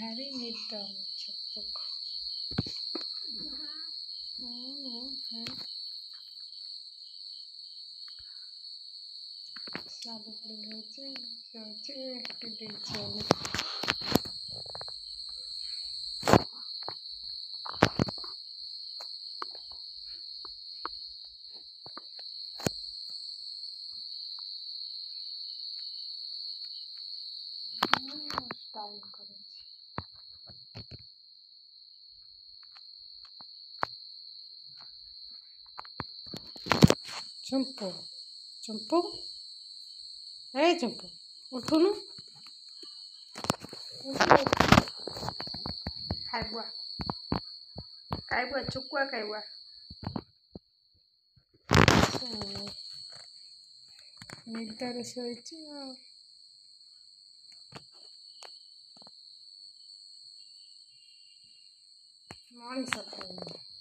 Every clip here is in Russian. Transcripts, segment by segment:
Harry made the checkbook. Слабо прилетели, прилетели, прилетели. Ну, ставим, короче. କରୁଛି ଚମ୍ପୁ ଚମ୍ପୁ ଏ ଚମ୍ପୁ ଉଠୁନୁ ଖାଇବୁଆ ଖାଇବୁଆ ଚୁକୁଆ ଖାଇବୁଆ ନିଦରେ ଶୋଇଛି ଆଉ ମଣିଷ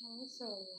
ମଣିଷ ଶୋଇଛି